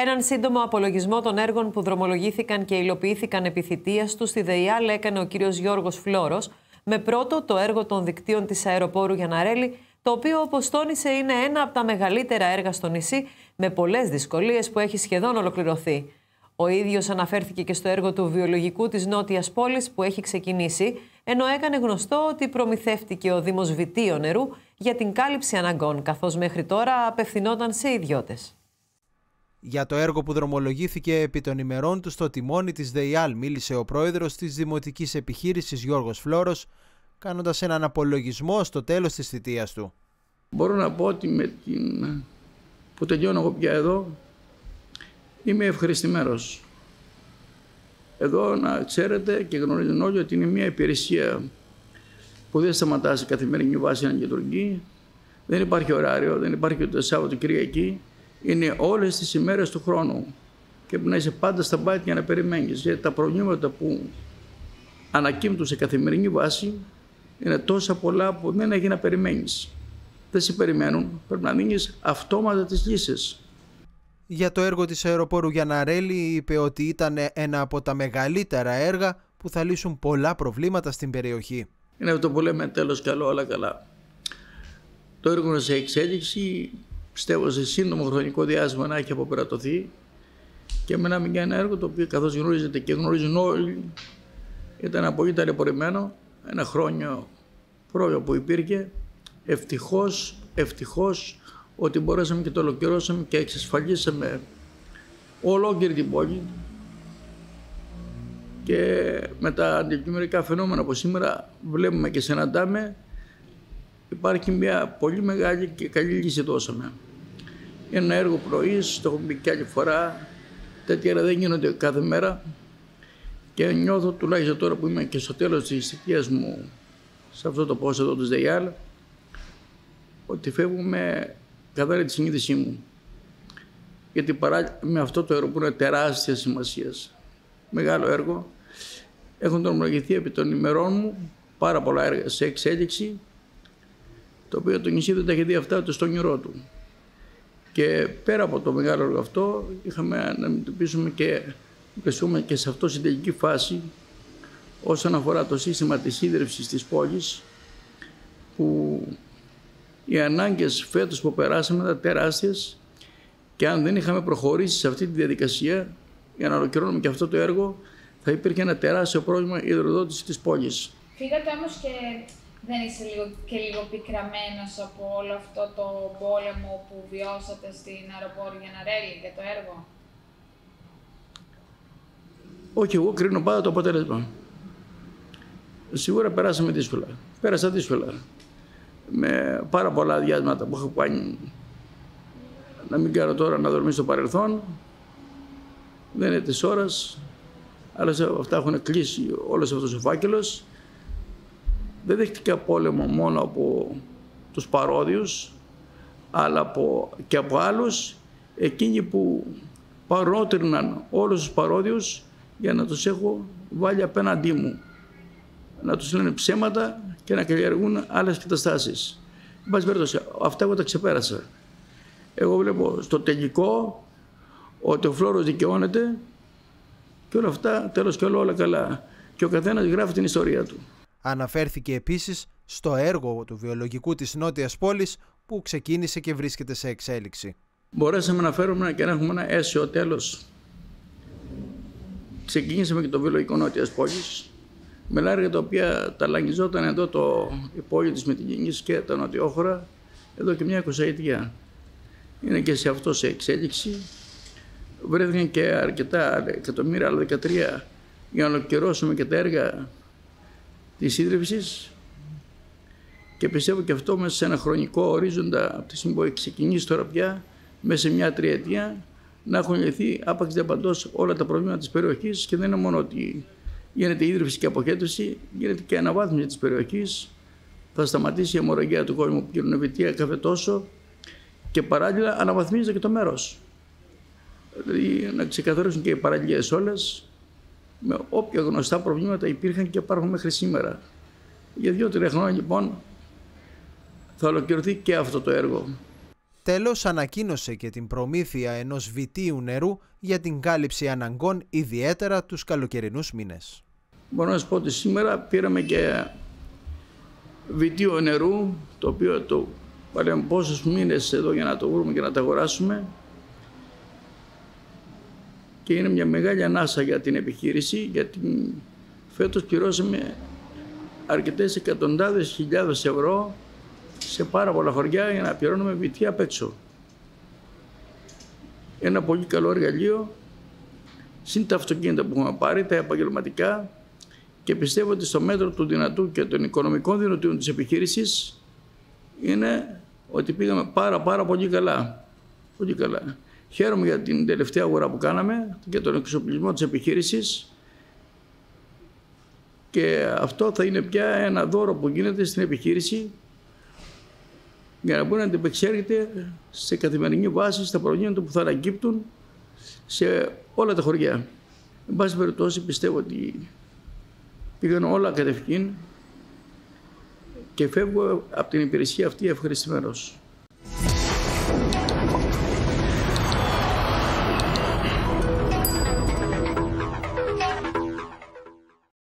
Έναν σύντομο απολογισμό των έργων που δρομολογήθηκαν και υλοποιήθηκαν επί θητείας τους στη ΔΕΙΑΛ έκανε ο κύριος Γιώργος Φλόρος, με πρώτο το έργο των δικτύων της αεροπόρου Γιαναρέλη, το οποίο όπως τόνισε είναι ένα από τα μεγαλύτερα έργα στο νησί, με πολλές δυσκολίες που έχει σχεδόν ολοκληρωθεί. Ο ίδιος αναφέρθηκε και στο έργο του βιολογικού της Νότιας Πόλης που έχει ξεκινήσει, ενώ έκανε γνωστό ότι προμηθεύτηκε ο Δήμος Βιτίου νερού για την κάλυψη αναγκών, καθώς μέχρι τώρα απευθυνόταν σε ιδιώτες. Για το έργο που δρομολογήθηκε επί των ημερών του στο τιμόνι της ΔΕΙΑΛ μίλησε ο πρόεδρος της Δημοτικής Επιχείρησης Γιώργος Φλόρος, κάνοντας έναν απολογισμό στο τέλος της θητείας του. Μπορώ να πω ότι με την... που τελειώνω εγώ πια εδώ, είμαι ευχαριστημένος. Εδώ να ξέρετε και γνωρίζουν όλοι ότι είναι μια υπηρεσία που δεν σταματάς σε καθημερινή βάση να λειτουργεί. Δεν υπάρχει ωράριο, δεν υπάρχει ούτε Σάββατο Κυριακή. Είναι όλες τις ημέρες του χρόνου και πρέπει να είσαι πάντα στα μπάτια για να περιμένεις. Γιατί τα προβλήματα που ανακύπτουν σε καθημερινή βάση είναι τόσα πολλά που δεν έχει να περιμένεις. Δεν σε περιμένουν, πρέπει να δίνεις αυτόματα τις λύσεις. Για το έργο της αεροπόρου Γιαναρέλη είπε ότι ήταν ένα από τα μεγαλύτερα έργα που θα λύσουν πολλά προβλήματα στην περιοχή. Είναι αυτό που λέμε τέλος καλό, όλα καλά. Το έργο είναι σε εξέλιξη, πιστεύω σε σύντομο χρονικό διάστημα να έχει αποπερατωθεί και μιλάμε για ένα έργο το οποίο καθώς γνωρίζετε και γνωρίζουν όλοι ήταν πολύ ταλαιπωρημένο, ένα χρόνιο πρόβλημα που υπήρχε. Ευτυχώς, ευτυχώς ότι μπορέσαμε και το ολοκληρώσαμε και εξασφαλίσαμε ολόκληρη την πόλη και με τα αντικειμενικά φαινόμενα που σήμερα βλέπουμε και συναντάμε υπάρχει μια πολύ μεγάλη και καλή λύση δώσαμε. Είναι ένα έργο πρωί, το έχω πει και άλλη φορά, τέτοια έργα δεν γίνονται κάθε μέρα και νιώθω τουλάχιστον τώρα που είμαι και στο τέλος της θητείας μου σε αυτό το πόσο εδώ της ΔΕΙΑΛ ότι φεύγουμε καθαρή τη συνείδησή μου. Γιατί παρά με αυτό το έργο που είναι τεράστια σημασία, μεγάλο έργο, έχουν δρομολογηθεί επί των ημερών μου πάρα πολλά έργα σε εξέλιξη, το οποίο το νησί δεν τα έχει δει αυτά ούτε στο όνειρό του. Και πέρα από το μεγάλο έργο αυτό, είχαμε να αντιμετωπίσουμε και βρισκόμαστε και σε αυτό στην τελική φάση όσον αφορά το σύστημα της ίδρυυσης της πόλης που οι ανάγκες φέτος που περάσαμε ήταν τεράστιες και αν δεν είχαμε προχωρήσει σε αυτή τη διαδικασία για να ολοκληρώνουμε και αυτό το έργο θα υπήρχε ένα τεράστιο πρόβλημα υδροδότησης της πόλης. Φύγατε όμως και δεν είσαι λίγο, και λίγο πικραμένος από όλο αυτό το πόλεμο που βιώσατε στην αεροπόρη Γιαναρέλη για το έργο; Όχι, εγώ κρίνω πάντα το αποτέλεσμα. Σίγουρα περάσαμε δύσκολα. Πέρασα δύσκολα με πάρα πολλά διάσματα που έχω κάνει να μην κάνω τώρα να δορμήσω στο παρελθόν. Δεν είναι της ώρας, αλλά αυτά έχουν κλείσει όλος αυτός ο φάκελος. Δεν δέχτηκα πόλεμο μόνο από τους παρόδιους, αλλά από, και από άλλους, εκείνοι που παρότριναν όλους τους παρόδιους για να τους έχω βάλει απέναντί μου. Να τους λένε ψέματα και να καλλιεργούν άλλες καταστάσεις. αυτά εγώ τα ξεπέρασα. Εγώ βλέπω στο τελικό ότι ο φλόρος δικαιώνεται και όλα αυτά τέλος και όλα, όλα καλά. Και ο καθένας γράφει την ιστορία του. Αναφέρθηκε επίσης στο έργο του βιολογικού της Νότιας Πόλης που ξεκίνησε και βρίσκεται σε εξέλιξη. Μπορέσαμε να φέρουμε και να έχουμε ένα αίσιο τέλος. Ξεκίνησαμε και το βιολογικό Νότιας Πόλης με λάρια τα οποία ταλαγγιζόταν εδώ το υπόγειο της Μετυγενής και τα νοτιόχωρα εδώ και μια εικοσαετία. Είναι και σε αυτό σε εξέλιξη. Βρέθηκαν και αρκετά εκατομμύρια, άλλα 13, για να ολοκληρώσουμε και τα έργα της ίδρυυσης. Και πιστεύω και αυτό μέσα σε ένα χρονικό ορίζοντα από τη στιγμή που έχει ξεκινήσει τώρα πια μέσα σε μια τριετία να έχουν λυθεί άπαξ διαπαντός όλα τα προβλήματα της περιοχής. Και δεν είναι μόνο ότι γίνεται ίδρυυση και αποχέτευση, γίνεται και αναβάθμιση της περιοχής, θα σταματήσει η αιμορραγία του κόσμου που κυρωνευητία κάθε τόσο και παράλληλα αναβαθμίζεται και το μέρος. Δηλαδή να ξεκαθαρίσουν και οι παραλίες όλες με όποια γνωστά προβλήματα υπήρχαν και υπάρχουν μέχρι σήμερα. Για δύο-τρία χρόνια λοιπόν θα ολοκληρωθεί και αυτό το έργο. Τέλος, ανακοίνωσε και την προμήθεια ενός βιτίου νερού για την κάλυψη αναγκών ιδιαίτερα τους καλοκαιρινούς μήνες. Μπορώ να σας πω ότι σήμερα πήραμε και βιτίο νερού, το οποίο το βάλαμε πόσους μήνες εδώ για να το βρούμε και να το αγοράσουμε και είναι μια μεγάλη ανάσα για την επιχείρηση γιατί φέτος πληρώσαμε αρκετές εκατοντάδες χιλιάδες ευρώ σε πάρα πολλά χωριά για να πληρώνουμε βιτία απ' έξω. Ένα πολύ καλό εργαλείο, συν τα αυτοκίνητα που έχουμε πάρει, τα επαγγελματικά και πιστεύω ότι στο μέτρο του δυνατού και των οικονομικών δυνατών της επιχείρησης είναι ότι πήγαμε πάρα πάρα πολύ καλά. Πολύ καλά. Χαίρομαι για την τελευταία αγορά που κάναμε και τον εξοπλισμό της επιχείρησης και αυτό θα είναι πια ένα δώρο που γίνεται στην επιχείρηση για να μπορεί να αντιπεξέρχεται σε καθημερινή βάση στα προβλήματα που θα αναγκύπτουν σε όλα τα χωριά. Εν πάση περιπτώσει πιστεύω ότι πήγαν όλα κατευθείαν και φεύγω από την υπηρεσία αυτή ευχαριστημένος.